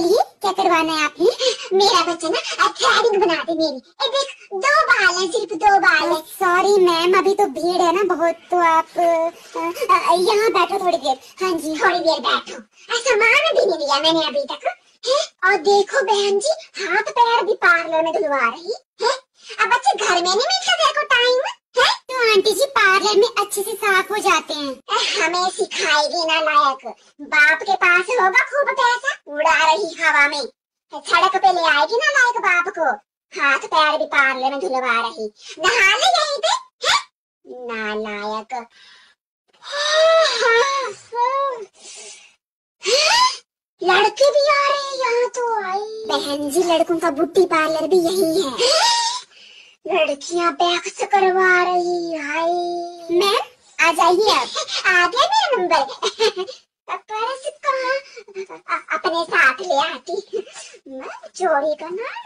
बोलिए, क्या करवाना है आपने? मेरा बच्चा ना थ्रेडिंग बना दे मेरी। ए देख, दो बाल है, सिर्फ़ दो बाल है। सॉरी मैम अभी तो भीड़ है ना बहुत तो आप यहाँ बैठो थोड़ी देर। हाँ जी, थोड़ी देर बैठो। ऐसा मान भी नहीं लिया मैंने अभी तक। है? और देखो बहन जी, हाथ पैर भी पार्लर में धुलवा रही है। अब बच्चे घर में नहीं मिलता टाइम है? तो आंटी जी पार्लर में अच्छे से साफ़ हो जाते हैं। हमें सिखाएगी ना लायक। बाप के पास होगा खूब पैसा, उड़ा रही हवा में। सड़क पे ले आएगी ना लायक बाप को। हाथ पैर भी पार्लर में धुलवा रही। नहा ले यहीं पे, है? नालायक लड़के भी आ रहे हैं, यहाँ तो आई। बहन जी, लड़कों का बुट्टी पार्लर भी यही है। लड़कियाँ बैक्स करवा रही, हाय। आ जाइए। आ गया मेरा नंबर परस कहा अपने साथ ले आती। मैं चोरी करना